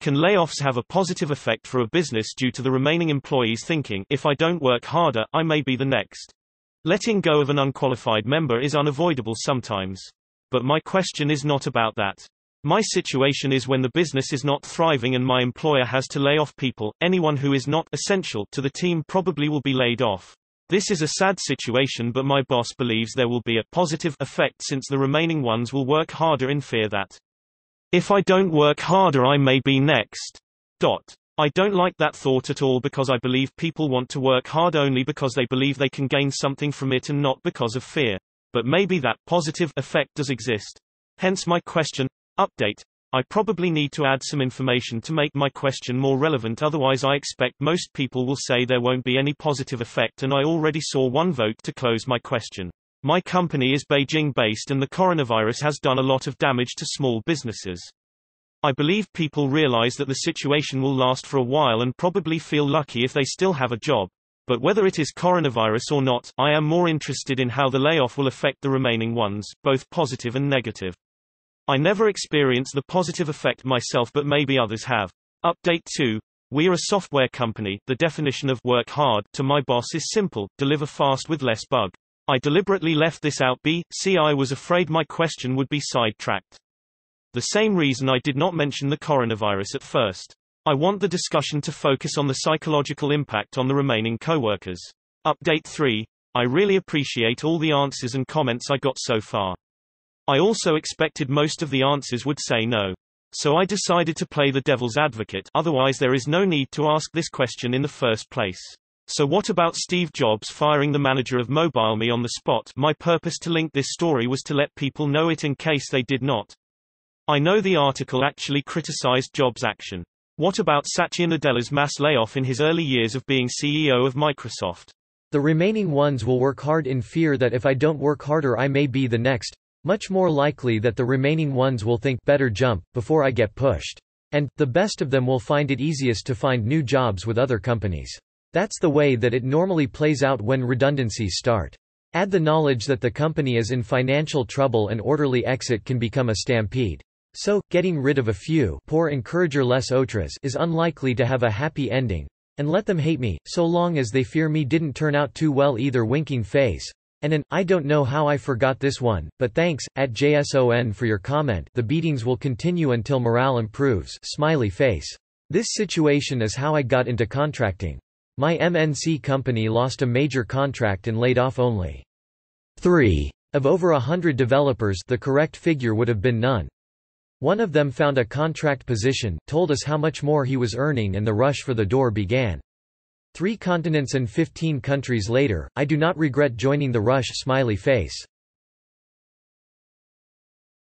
Can layoffs have a positive effect for a business due to the remaining employees thinking, if I don't work harder, I may be the next? Letting go of an unqualified member is unavoidable sometimes. But my question is not about that. My situation is when the business is not thriving and my employer has to lay off people, anyone who is not essential to the team probably will be laid off. This is a sad situation but my boss believes there will be a positive effect since the remaining ones will work harder in fear that if I don't work harder I may be next. Dot. I don't like that thought at all because I believe people want to work hard only because they believe they can gain something from it and not because of fear. But maybe that positive effect does exist. Hence my question. Update. I probably need to add some information to make my question more relevant otherwise I expect most people will say there won't be any positive effect and I already saw one vote to close my question. My company is Beijing-based and the coronavirus has done a lot of damage to small businesses. I believe people realize that the situation will last for a while and probably feel lucky if they still have a job. But whether it is coronavirus or not, I am more interested in how the layoff will affect the remaining ones, both positive and negative. I never experience the positive effect myself but maybe others have. Update 2. We're a software company. The definition of work hard to my boss is simple, deliver fast with less bug. I deliberately left this out b, c I was afraid my question would be sidetracked. The same reason I did not mention the coronavirus at first. I want the discussion to focus on the psychological impact on the remaining coworkers. Update 3. I really appreciate all the answers and comments I got so far. I also expected most of the answers would say no. So I decided to play the devil's advocate otherwise there is no need to ask this question in the first place. So what about Steve Jobs firing the manager of MobileMe on the spot? My purpose to link this story was to let people know it in case they did not. I know the article actually criticized Jobs' action. What about Satya Nadella's mass layoff in his early years of being CEO of Microsoft? The remaining ones will work hard in fear that if I don't work harder I may be the next. Much more likely that the remaining ones will think better jump, before I get pushed. And, the best of them will find it easiest to find new jobs with other companies. That's the way that it normally plays out when redundancies start. Add the knowledge that the company is in financial trouble and orderly exit can become a stampede. So, getting rid of a few poor encourager less otras is unlikely to have a happy ending. And let them hate me, so long as they fear me didn't turn out too well either winking face. And an, I don't know how I forgot this one, but thanks, at JSON for your comment the beatings will continue until morale improves smiley face. This situation is how I got into contracting. My MNC company lost a major contract and laid off only three of over a hundred developers the correct figure would have been none. One of them found a contract position, told us how much more he was earning and the rush for the door began. Three continents and 15 countries later, I do not regret joining the rush smiley face.